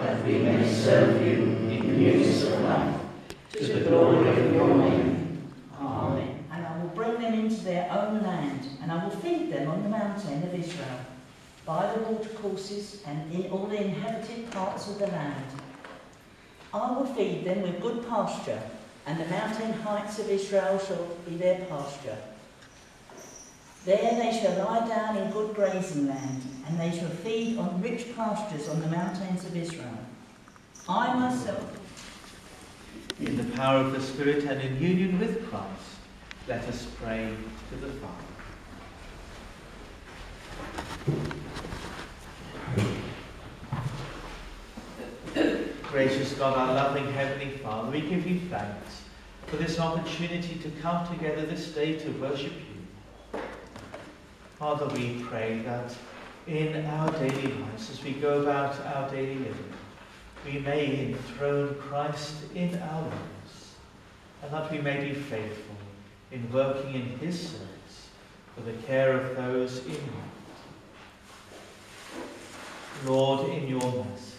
that we may serve you in newness of life, to the glory of your name. Amen. And I will bring them into their own land, and I will feed them on the mountain of Israel, by the watercourses and in all the inhabited parts of the land. I will feed them with good pasture, and the mountain heights of Israel shall be their pasture. There they shall lie down in good grazing land, and they shall feed on rich pastures on the mountains of Israel. I myself, In the power of the Spirit and in union with Christ, let us pray to the Father. Gracious God, our loving Heavenly Father, we give you thanks for this opportunity to come together this day to worship you. Father, we pray that in our daily lives, as we go about our daily living, we may enthrone Christ in our lives, and that we may be faithful in working in his service for the care of those in need. Lord, in your mercy,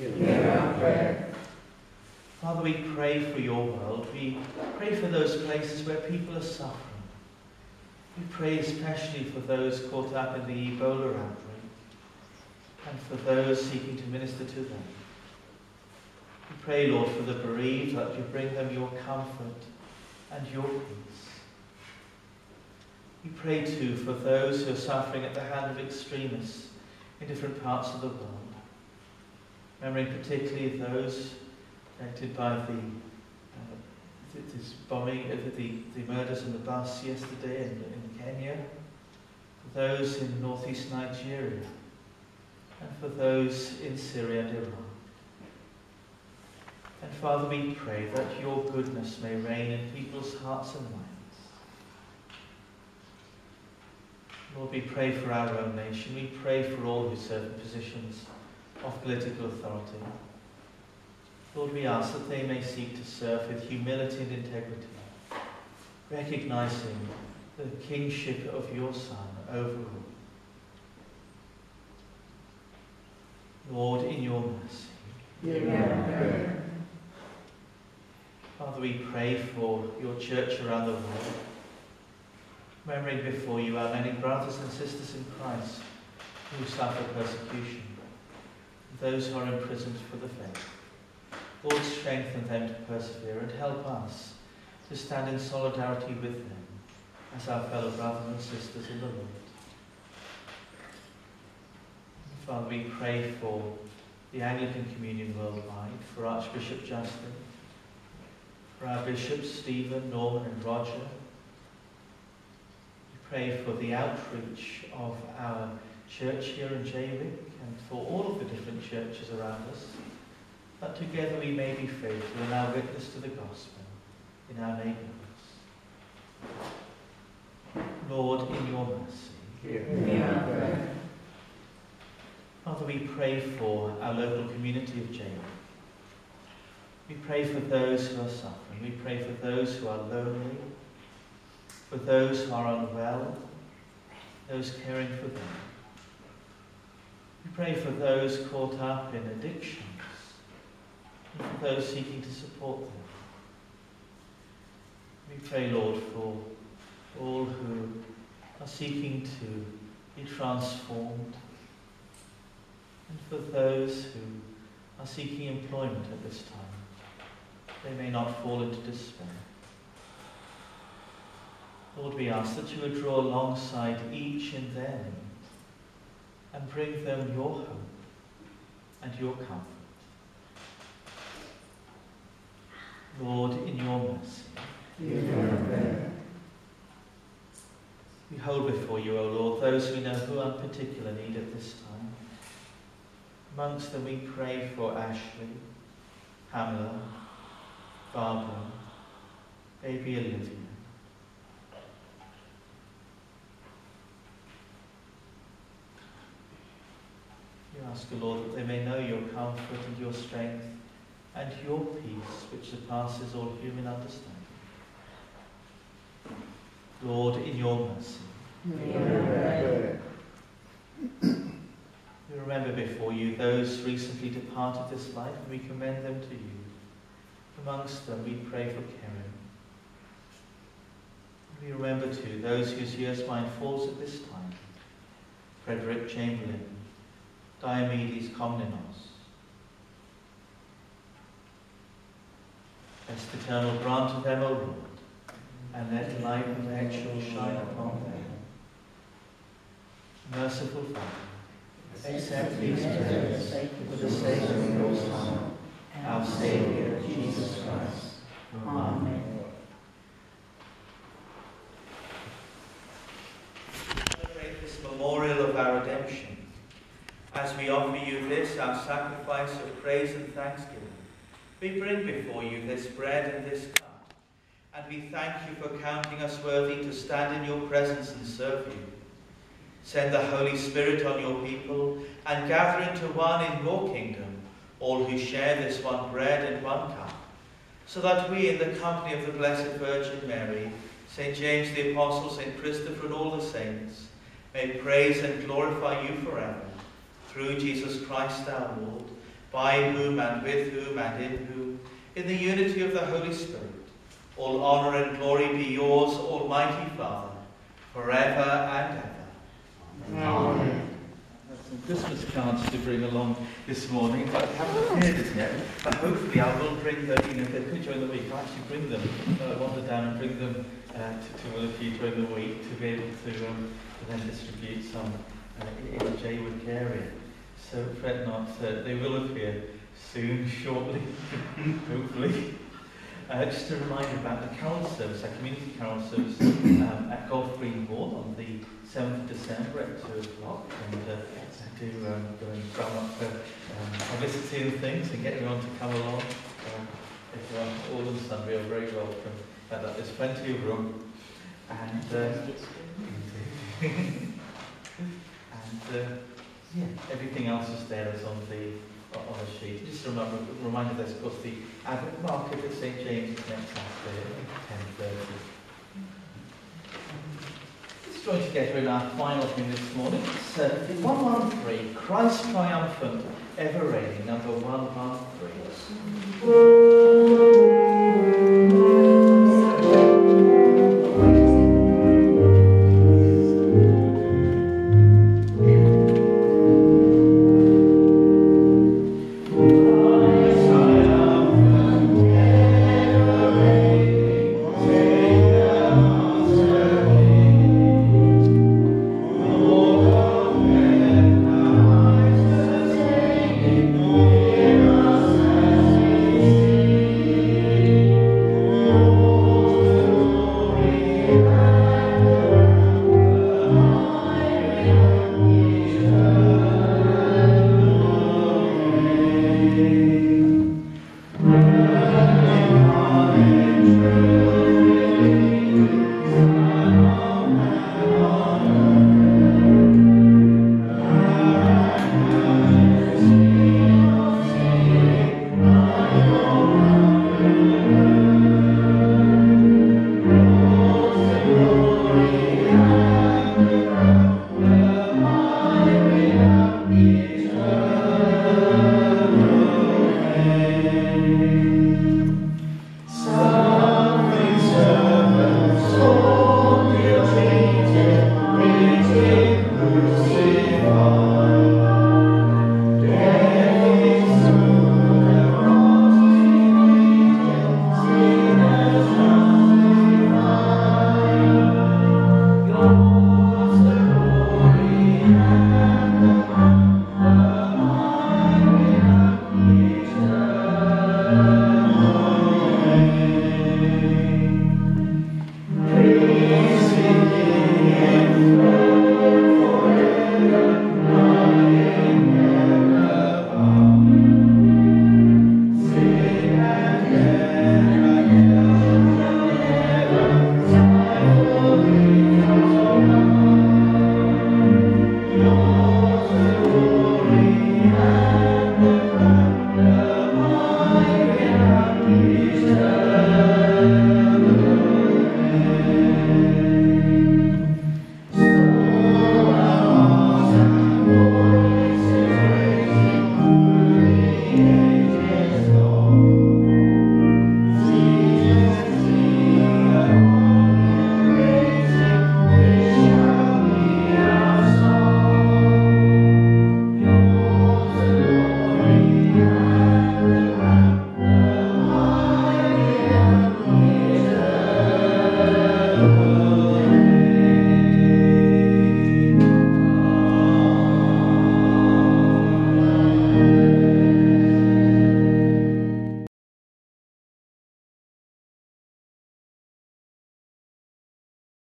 Hear our prayer. Father, we pray for your world. We pray for those places where people are suffering. We pray especially for those caught up in the Ebola outbreak and for those seeking to minister to them. We pray, Lord, for the bereaved, that you bring them your comfort and your peace. We pray too for those who are suffering at the hand of extremists in different parts of the world, remembering particularly those affected by the uh, this bombing, uh, the, the murders in the bus yesterday in, in Kenya, for those in northeast Nigeria, and for those in Syria and Iraq. And Father, we pray that your goodness may reign in people's hearts and minds. Lord, we pray for our own nation. We pray for all who serve in positions of political authority. Lord, we ask that they may seek to serve with humility and integrity, recognizing the kingship of your Son over all. Lord, in your mercy, prayer. Father, we pray for your church around the world, remembering before you our many brothers and sisters in Christ who suffer persecution, those who are imprisoned for the faith. Lord, strengthen them to persevere and help us to stand in solidarity with them as our fellow brothers and sisters in the Lord. Father, we pray for the Anglican Communion worldwide, for Archbishop Justin, for our bishops, Stephen, Norman and Roger. We pray for the outreach of our church here in Jaywick and for all of the different churches around us, that together we may be faithful in our witness to the gospel in our neighbourhoods. Lord, in your mercy, prayer. Father, we pray for our local community of Jaywick. We pray for those who are suffering. We pray for those who are lonely, for those who are unwell, those caring for them. We pray for those caught up in addictions, and for those seeking to support them. We pray, Lord, for all who are seeking to be transformed, and for those who are seeking employment at this time they may not fall into despair. Lord, we ask that you would draw alongside each in their need and bring them your hope and your comfort. Lord, in your mercy, we hold before you, O Lord, those we know who are in particular need at this time. Amongst them we pray for Ashley, Pamela, Barbara, baby Olivia. We ask, O Lord, that they may know your comfort and your strength and your peace, which surpasses all human understanding. Lord, in your mercy, We remember remember before you those recently departed this life, and we commend them to you. Amongst them, we pray for Karen. We remember too those whose years mine falls at this time. Frederick Chamberlain, Diomedes Komninos. Best eternal grant to them, O Lord, and let light perpetual shine upon them. Merciful Father, accept these prayers for the sake of your Son, our Saviour, Jesus Christ. Amen. Celebrate this memorial of our redemption. As we offer you this, our sacrifice of praise and thanksgiving, we bring before you this bread and this cup, and we thank you for counting us worthy to stand in your presence and serve you. Send the Holy Spirit on your people and gather into one in your kingdom all who share this one bread and one cup, so that we, in the company of the Blessed Virgin Mary, St. James the Apostle, St. Christopher, and all the saints, may praise and glorify you forever, through Jesus Christ our Lord, by whom and with whom and in whom, in the unity of the Holy Spirit, all honour and glory be yours, Almighty Father, forever and ever. Amen. some Christmas cards to bring along this morning, but I haven't appeared as yet. But hopefully I will bring them, you know, if they could during the week, I'll actually bring them, uh, wander down and bring them uh, to, to all of you during the week to be able to, um, to then distribute some uh, in the Jaywick area. So fret not, uh, they will appear soon, shortly, hopefully. Uh, just a reminder about the carol service, our community carol service um, at Golf Green Hall on the 7th of December at 2 o'clock. And uh, do um, go and drum up for um, publicity and things and get everyone to come along. Um, if you're on all and sundry, you're very welcome. Uh, there's plenty of room. And, uh, and uh, yeah, everything else is there is on the on sheet. Just remember, reminder there's of course the Advent market at St James next Saturday at 10.30. Let's join together in our final hymn this morning. It's uh, 113, Christ Triumphant, Ever Reigning, number 113.